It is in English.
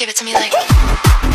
Give it to me like.